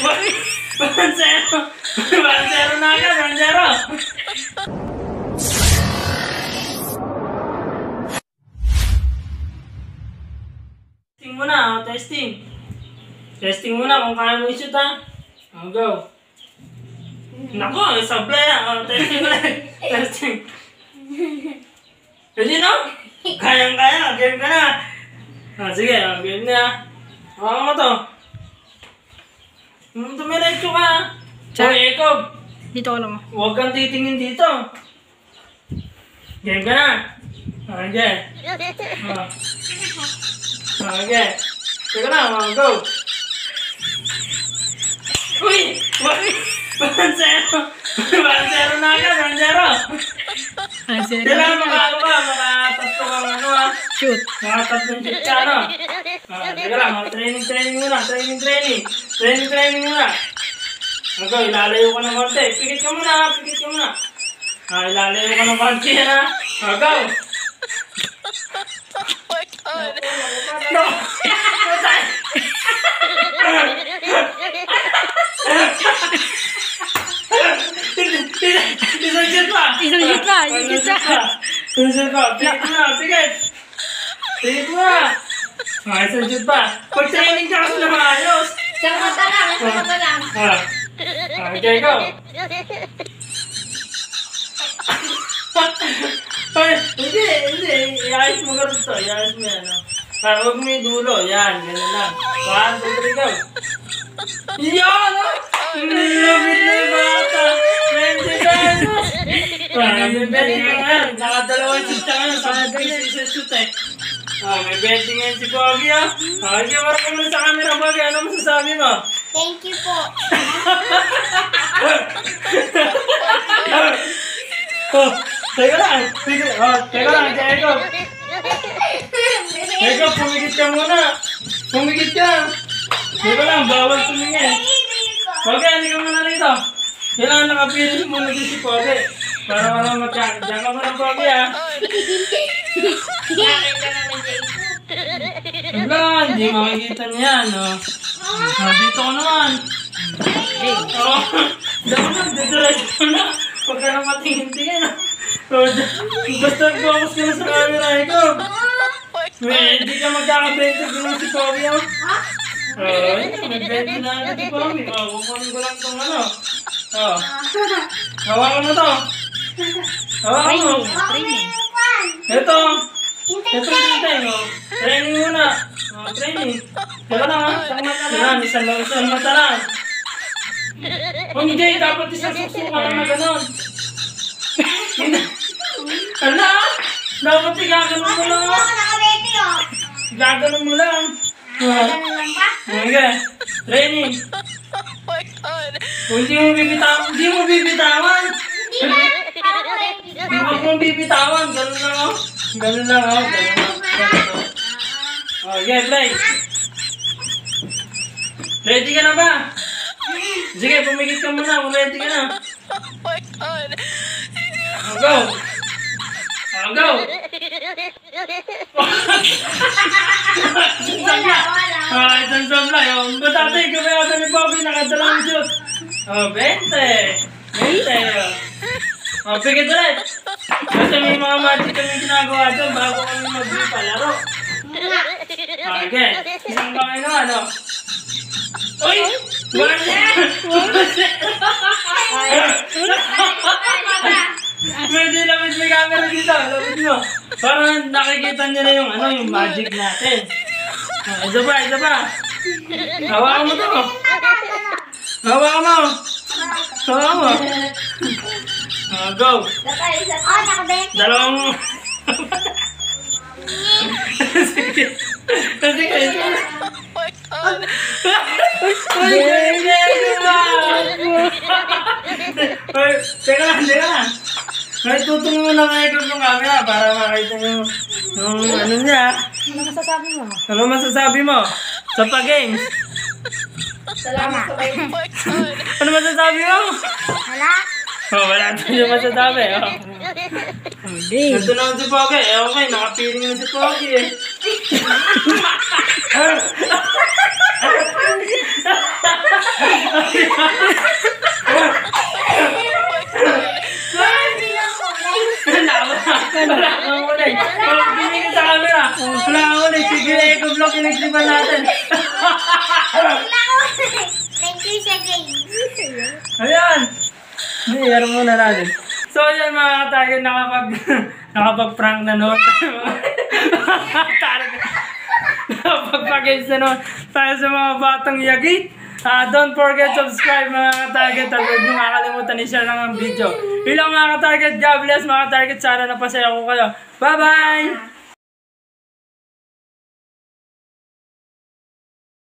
One zero na agad. Zero. Testing muna. Oh, testing. Testing muna kung kaya mo i-shoot ha. Oh, go. Nako, sablay ah. Oh, testing ulit. testing. Pwede no? Kayang-kaya. Game ka na. Ah, sige. Game na. Hawakan mo to. Hmm, tumiretso ka. Sa- Okay, ikaw. Dito ka lang. Huwag kang titingin dito. Game ka na. Okay. Ah. Okay. Teka na, mga go. Uy! One zero na one zero. Ah, zero. Kailangan makaano ka, makatatlo kang ano ah. Shoot. Makatatlong shoot ka, ano. Ah, teka lang, training, training muna, training, training. Training, training muna. Ako, ilalayo ka ng konti. Pikit ka muna, pikit ka muna. Ah, ilalayo ka ng konti, ha. Ah, go. No! Patay! Isang shoot pa! Isang shoot pa, isang shoot pa. Isang shoot pa. Pikit mo na, pikit! Pikit mo na! Ah, isang shoot pa. Pag-training ka kasi na maayos. Isang mata lang, isang mata lang. Ah. Ah, okay, go. Ay, hindi, hindi. Iayos mo ganun to. Iayos mo yan. ah. Ah, huwag mo yung dulo. Yan, ganun lang. One, two, three, go. Yan! ah! Nilapit na yung bata. 20 pesos. Ah, may betting ka nga. Nakadalawang shoot ka. Sa piso sa shoot eh. Ah, may betting ngayon si Pogi ah. Ah, sige, marami mo sa camera, Pogi. Ano masasabi mo? Thank you po. Oh, teka lang. Sige, oh, teka lang, Eko. Eko, pumigit ka muna. Pumigit ka. Teka lang, bawal tumingin. Pogi, hindi ka muna rito. Kailangan nakapilis muna din si Pogi. Para wala magka... Diyan ka muna, Pogi, ah. Bakit ka Jay? Wala, hindi makikita niya, no? Ah, dito ko naman. Oo. Diyan ka na. Huwag ka na matingin-tingin. ah. Oh, Basta focus ka na sa camera, ikaw. May, hindi ka magkakabente ko lang si Pogi, oh. Oo, may bente na agad si Pogi. Oh, kukunin ko lang itong ano. Oh. Hawakan mo to. Hawakan mo. Ito. Ito training, oh. Training muna. Oh, training. Teka lang, ha? Isang mata lang. Isang, isang mata lang. Oh, hindi. Dapat isang susuka ka na ganon. Ala! Dapat igaganon mo lang. Nakabete, oh. Gaganon mo lang. Ganun lang ba? Okay. Training. Kung hindi mo bibitawan, hindi mo bibitawan. Hindi ba? Ako ready ka. Huwag mong bibitawan. Ganun lang, oh. Ganun lang, oh. Ganun lang. Oh, yeah, play. Ready ka na ba? Sige, pumigit ka muna kung ready ka na. Oh, go. Oh, go. Wala, wala. Ah, isang sablay. Oh, ba't ate, kami ata ni Bobby nakadalang shoot? Oh, 20. 20. oh. Oh, pigit ulit. May mga magic kami ginagawa doon bago kami magpalaro. Okay. Isang na, ano? Uy! One! Pwede lapit may camera dito. Lapit nyo. Para nakikita nyo na yung ano, yung magic natin. Ah, isa pa, isa pa. Hawakan mo to. Hawakan mo. Hawakan mo. Ah, go. Oh, nakabete. Dalawang... Sige. Sige. Uy, teka lang, teka lang. May tutong mo na kayo yung camera para makita yung, yung ano niya. Ano masasabi mo? Ano masasabi mo sa pa-games? Salamat. Ano masasabi mo? Wala. Oh, wala tayong masasabi. Oh. Hindi. Ito naman si Pogi. Eh, okay, nakapiling na si Pogi eh. Wala ka. Wala ka ulit. Wala ka tumingin sa camera. Wala ka ulit. Sige, eco vlog inagsipan natin. Thank you sa game. Ayan. Niyar muna natin. So, ayan mga katagan, nakapag, nakapag-prank na noon. Nakapag-package na noon tayo sa mga batang yagi. Ah, don't forget subscribe mga target at huwag niyo makakalimutan i-share lang ang video. Yun lang mga target God bless mga target Sana napasaya ko kayo. Bye-bye!